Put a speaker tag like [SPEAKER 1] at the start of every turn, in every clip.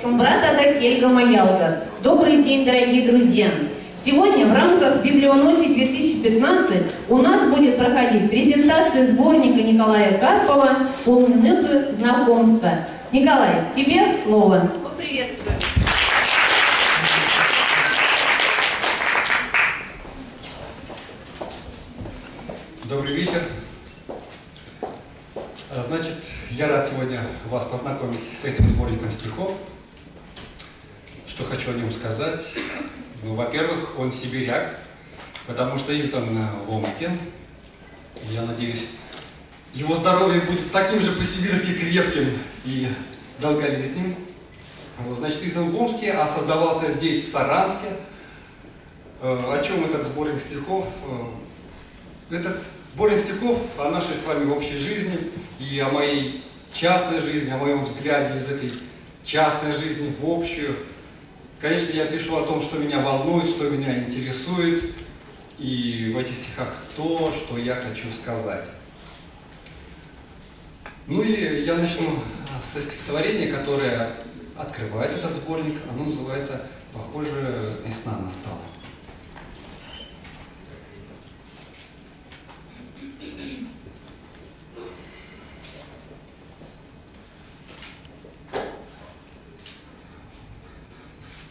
[SPEAKER 1] Шумбрата Дакельга Маялгас. Добрый день, дорогие друзья! Сегодня в рамках Библионочи 2015 у нас будет проходить презентация сборника Николая Карпова «Полминуты знакомства». Николай, тебе слово.
[SPEAKER 2] Поприветствую.
[SPEAKER 3] Добрый вечер. Значит, я рад сегодня вас познакомить с этим сборником стихов. Что хочу о нем сказать? Ну, во-первых, он сибиряк, потому что издан в Омске. Я надеюсь, его здоровье будет таким же по-сибирски крепким и долголетним. Вот, значит, издан в Омске, а создавался здесь, в Саранске. Э, О чем этот сборник стихов? Э, Этот сборник стихов о нашей с вами общей жизни и о моей частной жизни, о моем взгляде из этой частной жизни в общую. Конечно, я пишу о том, что меня волнует, что меня интересует, и в этих стихах то, что я хочу сказать. Ну и я начну со стихотворения, которое открывает этот сборник. Оно называется «Похоже, весна настала».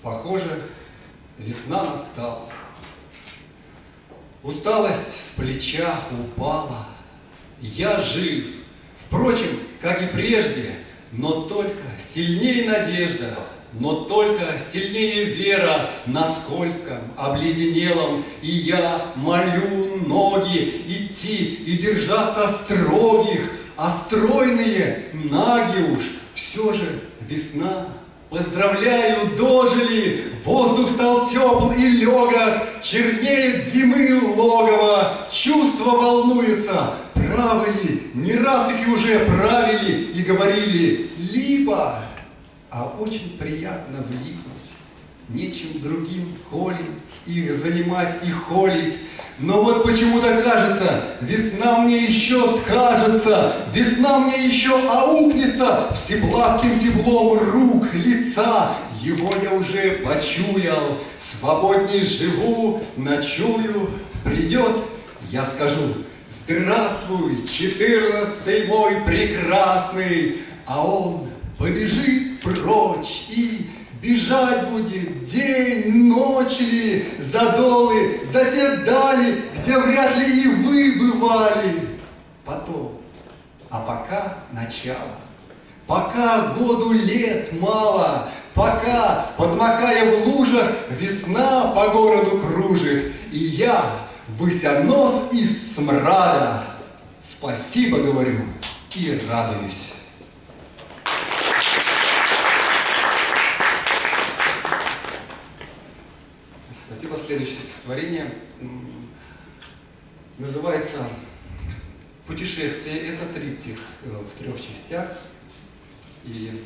[SPEAKER 3] Похоже, весна настала. Усталость с плеча упала. Я жив, впрочем, как и прежде, но только сильнее надежда, но только сильнее вера на скользком, обледенелом, и я молю ноги идти и держаться строгих, а стройные наги уж все же весна. Поздравляю, дожили, воздух стал тепл и легок, чернеет зимы логово, чувство волнуется, правы ли, не раз их и уже правили и говорили, либо, а очень приятно влипнуть, нечем другим холить, их занимать и холить, но вот почему-то кажется, весна мне еще скажется, весна мне еще аукнется всеблаким теплом рук, лица. Его я уже почуял, свободней живу, ночую. Придет, я скажу, здравствуй, четырнадцатый мой прекрасный, а он побежит прочь и Бежать будет день, ночь ли, за долы, за те дали, где вряд ли и вы бывали. Потом, а пока начало, пока году лет мало, пока, подмокая в лужах, весна по городу кружит, и я, выся нос из смрада, спасибо говорю и радуюсь. Спасибо. Следующее стихотворение называется «Путешествие». Это триптих э, в трех частях. И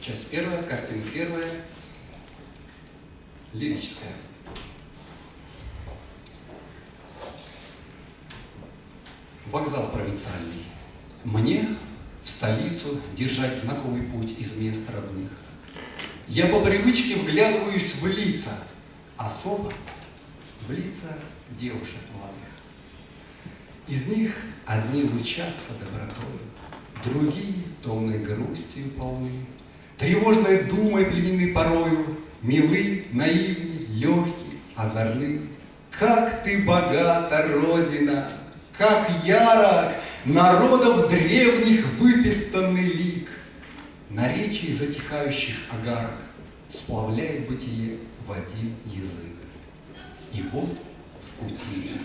[SPEAKER 3] часть первая, картина первая, лирическая. Вокзал провинциальный. Мне в столицу держать знакомый путь из мест родных. Я по привычке вглядываюсь в лица – особо в лица девушек молодых. Из них одни лучатся добротой, другие томной грустью полны, тревожной думой пленены порою, милы, наивны, легкие, озорны. Как ты богата, Родина, как ярок народов древних выпистанный лик, наречий затихающих агарок сплавляет бытие в один язык. И вот в пути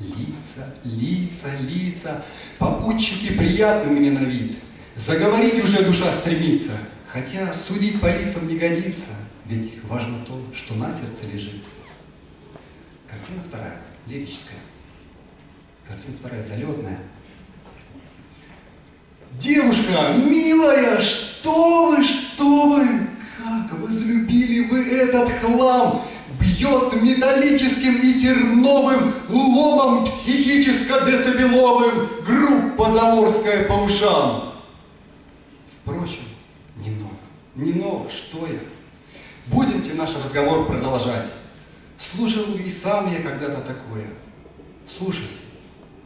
[SPEAKER 3] лица, лица, лица, попутчики приятны мне на вид. Заговорить уже душа стремится, хотя судить по лицам не годится, ведь важно то, что на сердце лежит. Картина вторая, лирическая. Картина вторая, залетная. Девушка, милая, что вы, что вы, этот хлам! Бьет металлическим и терновым ломом психическо-децибеловым группа заморская по ушам. Впрочем, немного, не ново, что я. Будемте наш разговор продолжать. Слушал и сам я когда-то такое. Слушайте,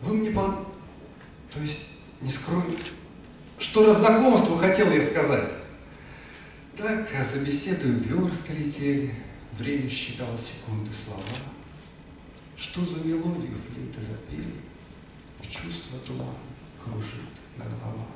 [SPEAKER 3] вы мне по... То есть, не скрою, что разнакомство хотел я сказать. Так, а за беседою версты летели, время считало секунды слова. Что за мелодию флейты запели, в чувство туман кружит голова.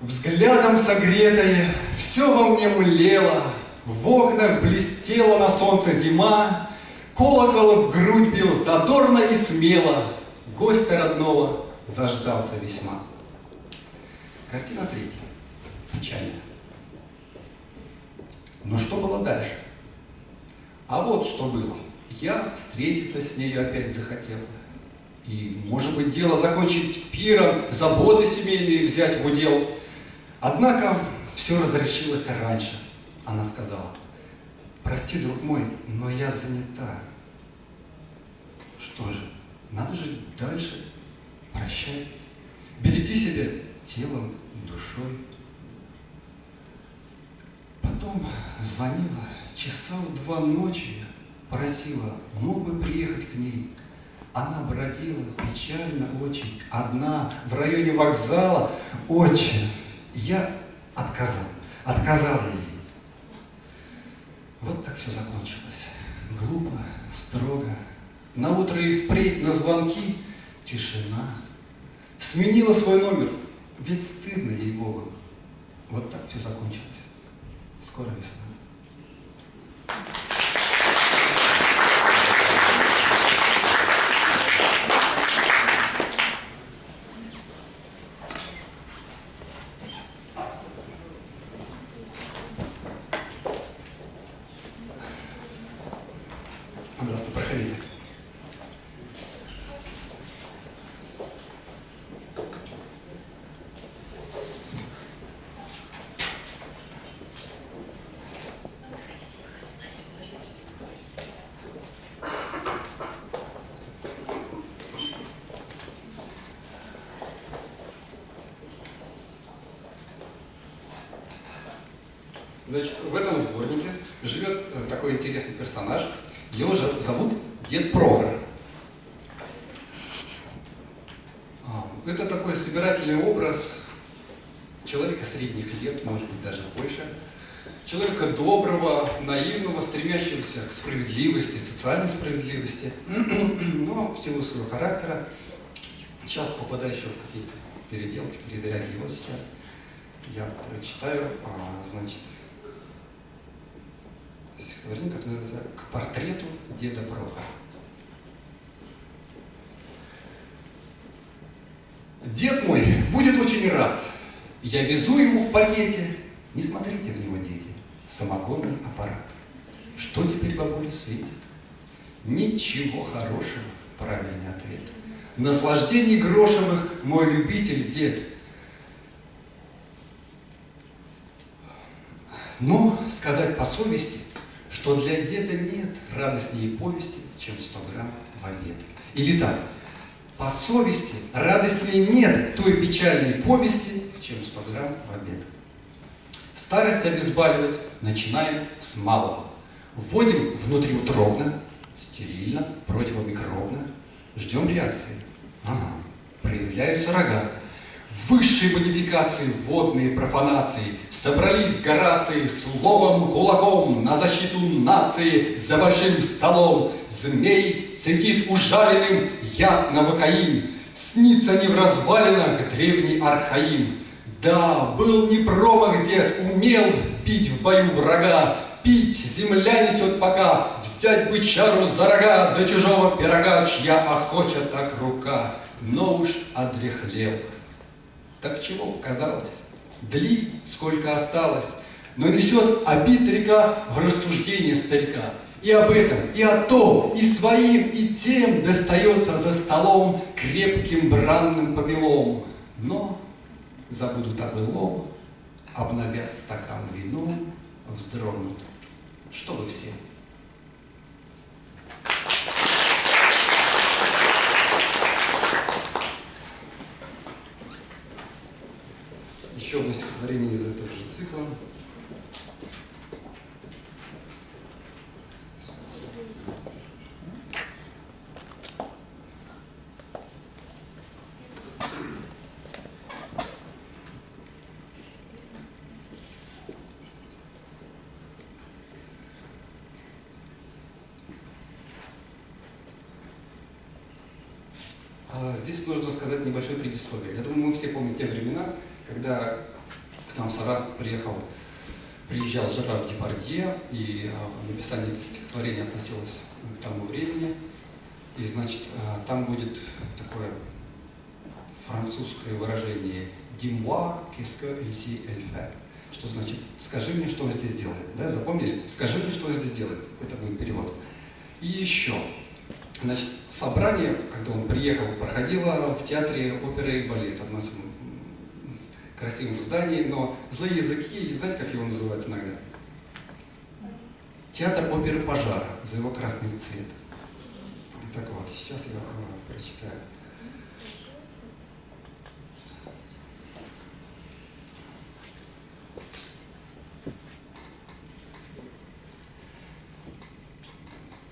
[SPEAKER 3] Взглядом согретое все во мне млело, В окнах блестела на солнце зима, Колокол в грудь бил задорно и смело, Гостя родного заждался весьма. Картина третья. Печально. Но что было дальше? А вот что было. Я встретиться с нею опять захотел. И, может быть, дело закончить пиром, заботы семейные взять в удел. Однако все разрешилось раньше. Она сказала, прости, друг мой, но я занята. Что же, надо же дальше. Прощай. Береги себя телом, душой. Потом звонила часа в два ночи, просила, мог бы приехать к ней. Она бродила печально очень, одна, в районе вокзала, очень. Я отказал, отказал ей. Вот так все закончилось. Глупо, строго. На утро и впредь на звонки тишина. Сменила свой номер, ведь стыдно ей Богу. Вот так все закончилось. Скоро весна. Значит, в этом сборнике живет э, такой интересный персонаж. Его же зовут Дед Прохор. А, Это такой собирательный образ человека средних лет, может быть, даже больше. Человека доброго, наивного, стремящегося к справедливости, социальной справедливости, но в силу своего характера, часто попадающего в какие-то переделки, передряги. Вот сейчас я прочитаю, а, значит, стихотворение, которое называется «К портрету деда Прохора». Дед мой будет очень рад. Я везу ему в пакете. Не смотрите в него, дети, самогонный аппарат. Что теперь бабуле светит? Ничего хорошего, правильный ответ. Наслаждений грошевых мой любитель дед. Но сказать по совести, что для деда нет радостнее повести, чем 100 грамм в обед. Или так, по совести радостнее нет той печальной повести, чем 100 грамм в обед. Старость обезболивать начинаем с малого. Вводим внутриутробно, стерильно, противомикробно. Ждем реакции. Ага, проявляются рога. Высшей модификации водные профанации Собрались Горации словом кулаком На защиту нации за большим столом. Змей цедит ужаленным яд на вакаин. Снится не в развалинах древний архаим. Да, был не промах дед, умел бить в бою врага, Пить земля несет пока, взять бы чару за рога До чужого пирога, чья охоча так рука, Но уж одряхлел. Так чего показалось? Дли, сколько осталось, но несет обид река в рассуждение старика. И об этом, и о том, и своим, и тем достается за столом крепким бранным помелом. Но забудут о былом, обновят стакан вином, вздрогнут, чтобы все. Еще еще одно стихотворение из этого же цикла. Здесь нужно сказать небольшое предисловие. Я думаю, мы все помним те времена, когда к нам в Саратов приехал, приезжал Жерар Депардье, и а, написание этого стихотворения относилось к тому времени. И, значит, а, там будет такое французское выражение «Dis-moi qu'est-ce que ici elle fait?» Что значит «скажи мне, что он здесь делает». Да, запомнили? «Скажи мне, что он здесь делает». Это будет перевод. И еще. Значит, собрание, когда он приехал, проходило в театре оперы и балета. У нас красивом здании, но злые языки, знаете, как его называют иногда? Театр оперы пожара за его красный цвет. Так вот, сейчас я э, прочитаю.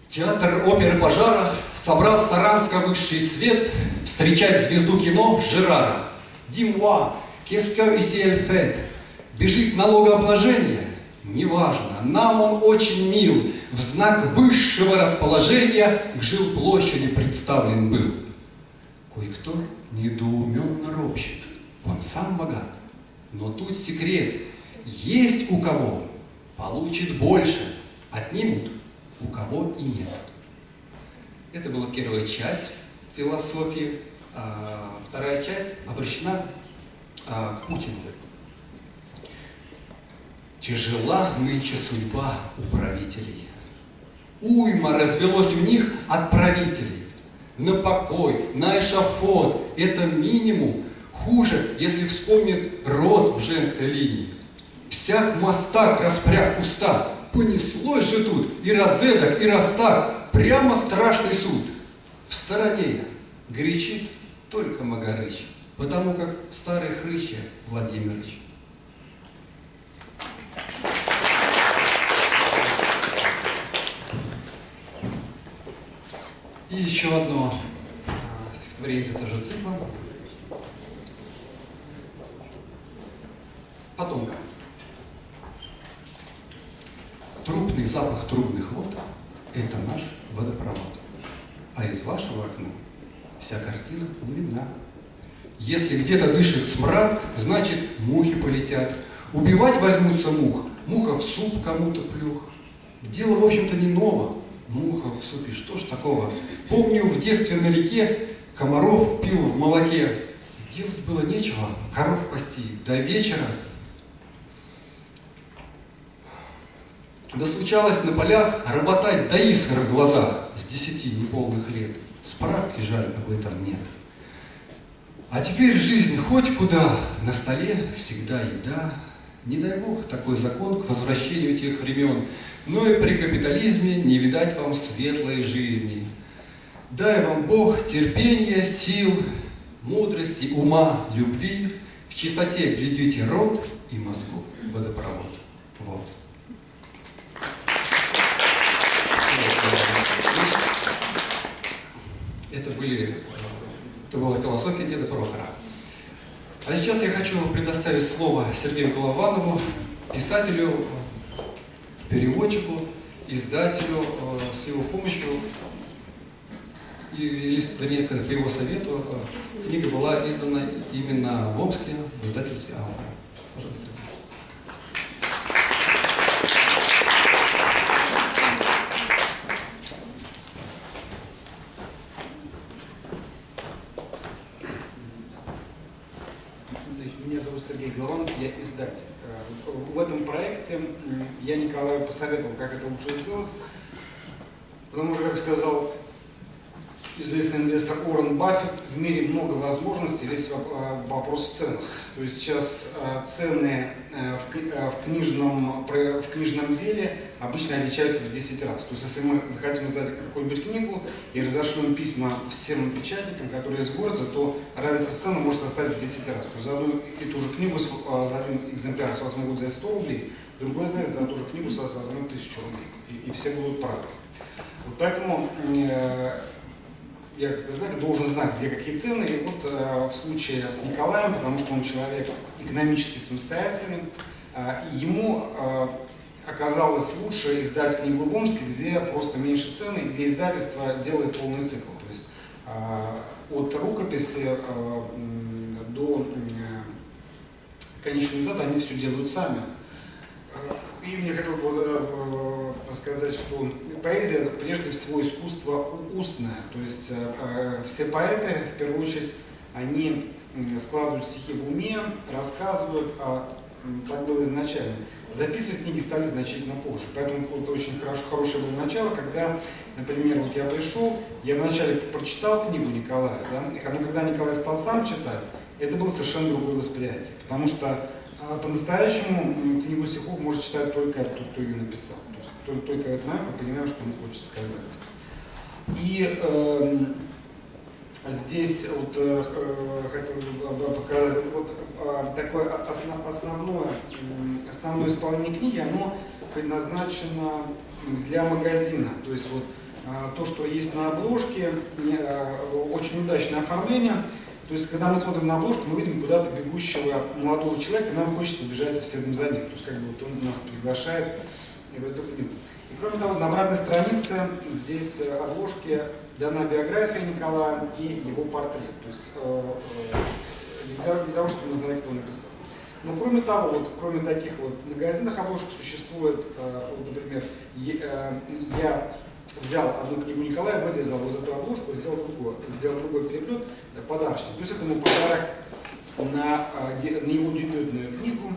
[SPEAKER 3] Театр оперы пожара собрал Саранско высший свет встречать звезду кино Жерара. Димуа, кеске иси эльфет. Бежит налогообложение? Неважно, нам он очень мил, в знак высшего расположения к жилплощади представлен был. Кое-кто недоуменно ропщет, он сам богат, но тут секрет, есть у кого, получит больше, отнимут у кого и нет. Это была первая часть философии. А вторая часть обращена а, к Путину. Тяжела нынче судьба у правителей. Уйма развелось у них от правителей. На покой, на эшафот – это минимум. Хуже, если вспомнит род в женской линии. Всяк мостак распряг уста, Понеслось же тут и разэдак, и раз так, прямо страшный суд. В стороне горячит только Магарыч, потому как старый хрыща Владимирович. И еще одно а, стихотворение из этого же цикла. Потомка. Трупный запах трубных вод – это наш водопровод. А из вашего окна вся картина не видна. Если где-то дышит смрад, значит мухи полетят. Убивать возьмутся мух, муха в суп кому-то плюх. Дело, в общем-то, не ново. Муха в супе, что ж такого? Помню, в детстве на реке комаров пил в молоке. Делать было нечего, коров пасти. До вечера Да случалось на полях работать до искр в глазах с десяти неполных лет. Справки, жаль, об этом нет. А теперь жизнь хоть куда, на столе всегда еда. Не дай бог такой закон к возвращению тех времен, но и при капитализме не видать вам светлой жизни. Дай вам Бог терпения, сил, мудрости, ума, любви, в чистоте глядите рот и мозгов водопровод. Вот. Это были, это была философия деда Прохора. А сейчас я хочу предоставить слово Сергею Голованову, писателю, переводчику, издателю э, с его помощью, или, вернее сказать, по его совету, э, книга была издана именно в Омске в издательстве «Аура». Пожалуйста. издать. Э, в этом проекте я Николаю посоветовал, как это лучше сделать, потому что, как сказал
[SPEAKER 2] известный инвестор Уоррен Баффет, в мире много возможностей, весь вопрос в ценах. То есть сейчас цены в книжном, в книжном деле обычно отличаются в 10 раз. То есть если мы захотим издать какую-нибудь книгу и разошлем письма всем печатникам, которые из города, то разница в цену может составить в 10 раз. То есть за одну и ту же книгу, за один экземпляр с вас могут взять 100 рублей, другой за, за ту же книгу с вас возьмет 1000 рублей. И, и все будут правы. Вот поэтому э, я, как знаете, должен знать, где какие цены. И вот э, в случае с Николаем, потому что он человек экономически самостоятельный, э, ему э, оказалось лучше издать книгу в Омске, где просто меньше цены, где издательство делает полный цикл. То есть э, от рукописи э, до э, конечного результата они все делают сами. И мне хотелось бы э, сказать, что поэзия это прежде всего искусство устное. То есть э, все поэты, в первую очередь, они складывают стихи в уме, рассказывают, а так было изначально. Записывать книги стали значительно позже. Поэтому вот очень хорошо, хорошее было начало, когда, например, вот я пришел, я вначале прочитал книгу Николая, да, но когда Николай стал сам читать, это было совершенно другое восприятие. Потому что а по-настоящему книгу стихов может читать только тот, кто ее написал. То есть только момент мы понимаем, что он хочет сказать. И э, здесь вот э, хотел бы показать вот э, такое основ, основное, основное исполнение книги, оно предназначено для магазина. То есть вот э, то, что есть на обложке, э, очень удачное оформление. То есть, когда мы смотрим на обложку, мы видим куда-то бегущего молодого человека, и нам хочется бежать следом за ним. То есть, как бы вот он нас приглашает и в эту книгу. И кроме того, на обратной странице здесь э, обложки дана биография Николая и его портрет. То есть, э, э, для, для того, чтобы мы знали, кто написал. Но кроме того, вот, кроме таких вот магазинных обложек существует, э, вот, например, э, я взял одну книгу Николая, вырезал вот эту обложку, сделал другую, сделал другой переплет подарочный. То есть это ему подарок на, э, на его дебютную книгу,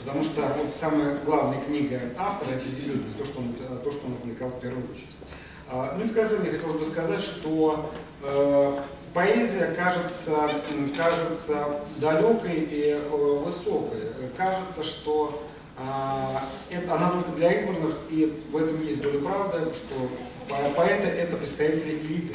[SPEAKER 2] потому что вот самая главная книга автора это дебютная, то, что он, э, то, что он опубликовал в первую очередь. А, ну и в конце мне хотелось бы сказать, что э, поэзия кажется, кажется далекой и э, высокой. Кажется, что э, это, она только для избранных, и в этом есть доля правды, что Поэты – это представители элиты,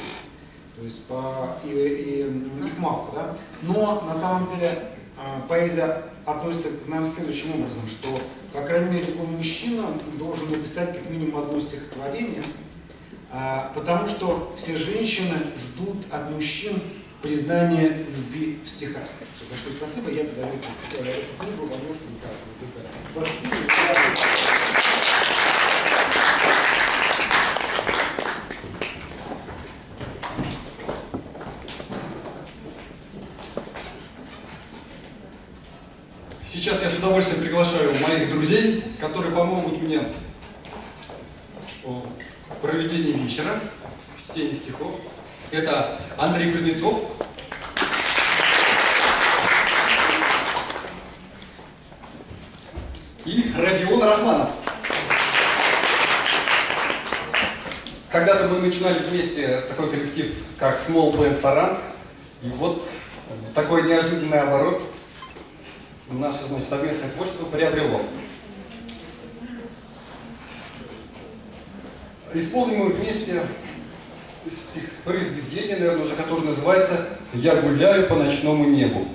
[SPEAKER 2] то есть по, и, и их мало, да? Но на самом деле а, поэзия относится к нам следующим образом, что, по крайней мере, любой мужчина должен написать как минимум одно стихотворение, а, потому что все женщины ждут от мужчин признания любви в стихах. Большое спасибо, я подарю эту книгу, ладошку,
[SPEAKER 3] Сейчас я с удовольствием приглашаю моих друзей, которые помогут мне в проведении вечера, в чтении стихов. Это Андрей Кузнецов. И Родион Рахманов. Когда-то мы начинали вместе такой коллектив, как Small Band Саранск. И вот такой неожиданный оборот наше значит, совместное творчество приобрело. Исполним мы вместе стих, произведение, наверное, уже, которое называется «Я гуляю по ночному небу».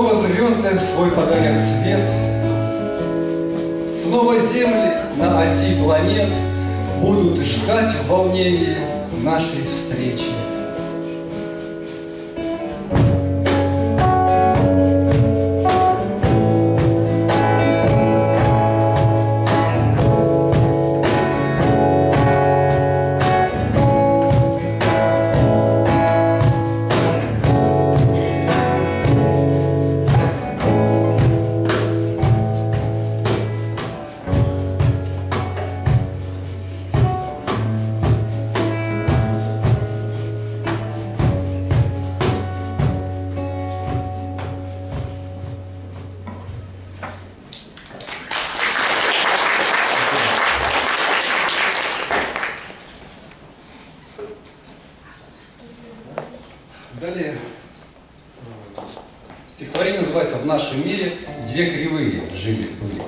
[SPEAKER 3] Снова звезды свой подарят свет. Снова земли на оси планет будут ждать в нашей встречи. Далее э, стихотворение называется «В нашем мире две кривые жили были».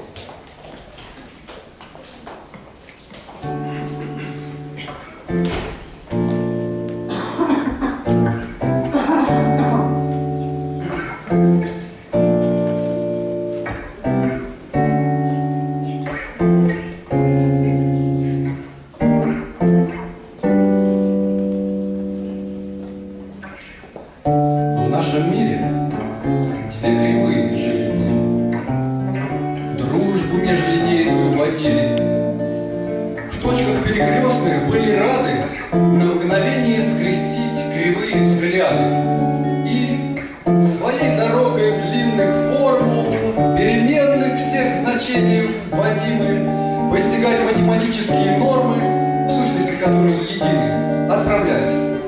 [SPEAKER 3] Которые едины, отправлялись.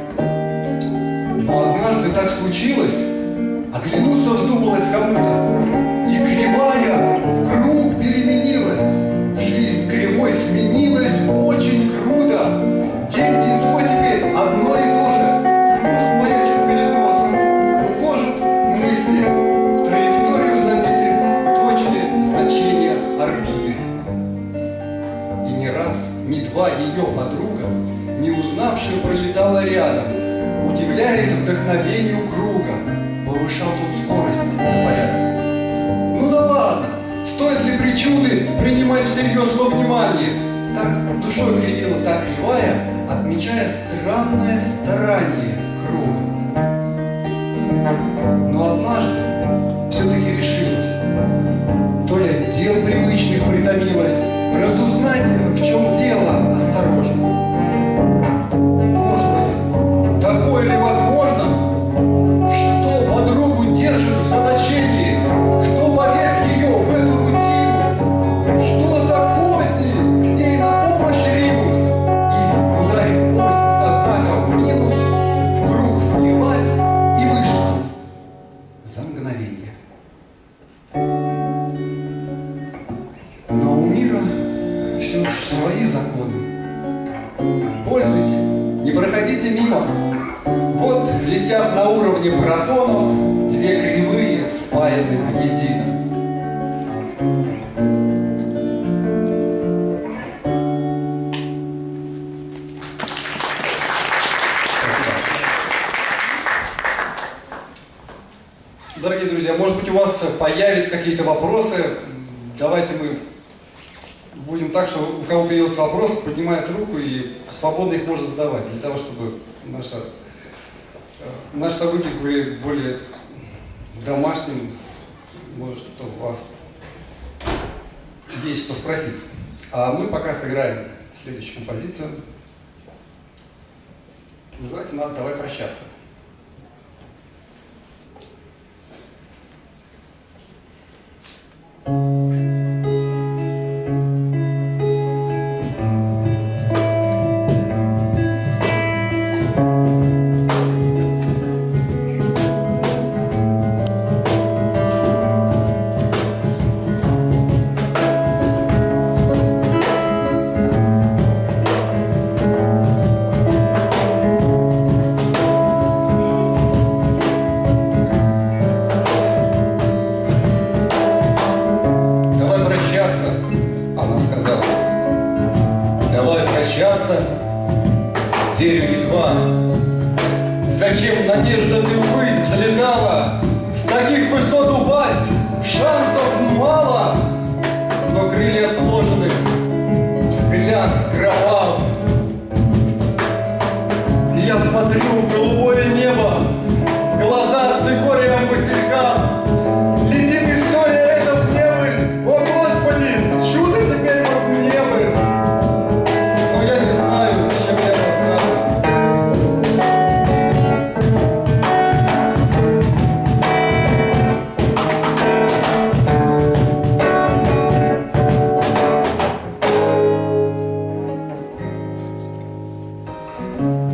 [SPEAKER 3] Но однажды так случилось, оглянуться вздумалось кому-то, и кривая вдохновению круга, повышал тут скорость на порядок. Ну да ладно, стоит ли причуды принимать всерьез во внимание? Так душой кривила та кривая, отмечая странное старание вас появятся какие-то вопросы. Давайте мы будем так, что у кого появился вопрос, поднимает руку и свободно их можно задавать, для того, чтобы наше, э, наши события были более домашним. Может, что-то у вас есть что спросить. А мы пока сыграем следующую композицию. Называется «Надо давай прощаться».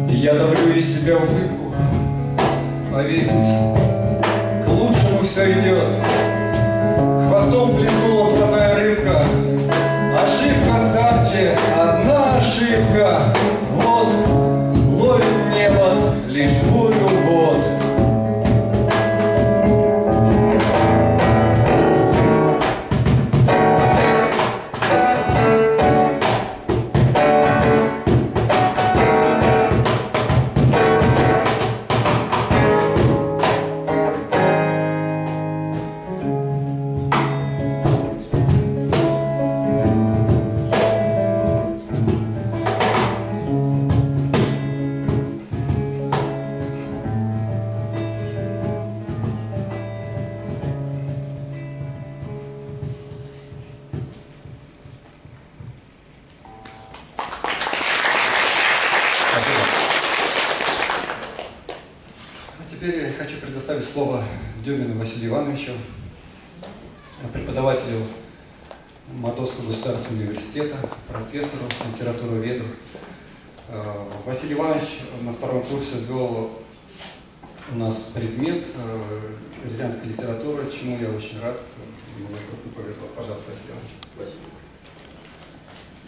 [SPEAKER 3] Я давлю из себя улыбку, поверить, к лучшему все идет. Хвостом плеснула Я хочу предоставить слово Демину Василию Ивановичу, преподавателю Московского государственного университета, профессору, литературоведу. Э, Василий Иванович на втором курсе ввел у нас предмет э, рязанская литература, чему я очень рад. Пожалуйста, Василий Иванович.
[SPEAKER 4] Спасибо.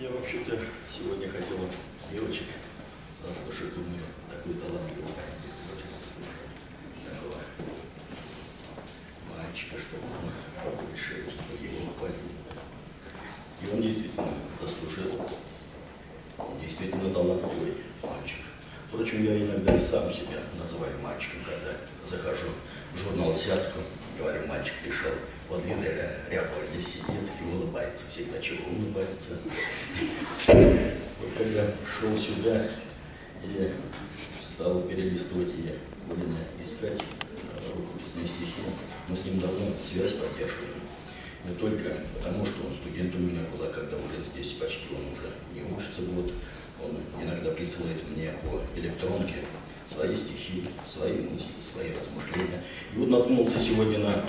[SPEAKER 4] Я вообще-то сегодня хотел девочек заслушать, думаю, такой талантливый такого мальчика, чтобы он побольше его хвалил. И он действительно заслужил. Он действительно талантливый мальчик. Впрочем, я иногда и сам себя называю мальчиком, когда захожу в журнал «Сятку», говорю, мальчик пришел, вот Генделя Рябова здесь сидит и улыбается, всегда чего улыбается. Вот когда шел сюда и стал перелистывать и будем искать э, рукописные стихи, мы с ним давно связь поддерживаем. Не только потому, что он студент у меня был, а когда уже здесь почти он уже не учится год, он иногда присылает мне по электронке свои стихи, свои мысли, свои размышления. И вот наткнулся сегодня на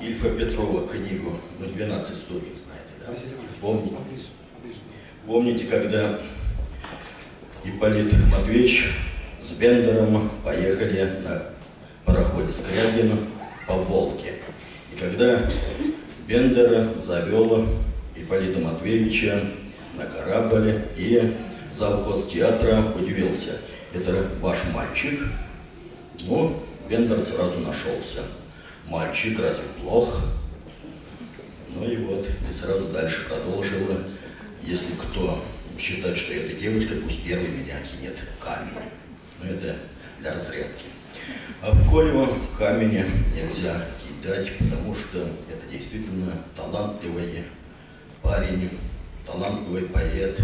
[SPEAKER 4] Ильфа Петрова книгу, ну, 12 ступень, знаете, да? Помните? Помните, когда Ипполит Матвеевич с Бендером поехали на пароходе Скрябина по Волге. И когда Бендера завел Ипполита Матвеевича на корабль, и завхоз театра удивился. Это ваш мальчик? Ну, Бендер сразу нашелся. Мальчик, разве плох? Ну и вот, и сразу дальше продолжила. Если кто считает, что это девочка, пусть первый меня кинет камень. Но это для разрядки. А в Колева камень нельзя кидать, потому что это действительно талантливый парень, талантливый поэт,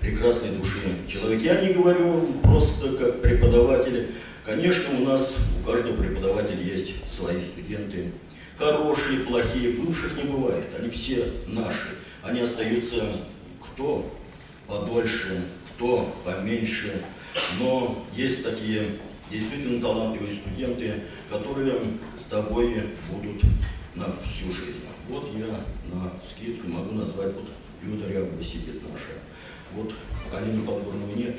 [SPEAKER 4] прекрасной души человек. Я не говорю просто как преподаватели. Конечно, у нас, у каждого преподавателя есть свои студенты. Хорошие, плохие, бывших не бывает. Они все наши. Они остаются кто подольше, кто поменьше. Но есть такие действительно талантливые студенты, которые с тобой будут на всю жизнь. Вот я на скидку могу назвать, вот Люда Рябова сидит наша. Вот Алины Подгорного нет.